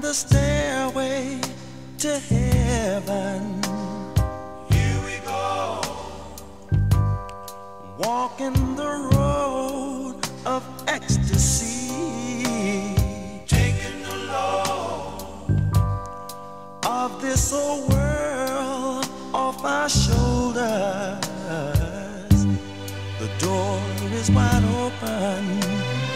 the stairway to heaven. Here we go. Walking the road of ecstasy. Taking the load of this old world off our shoulders. The door is wide open.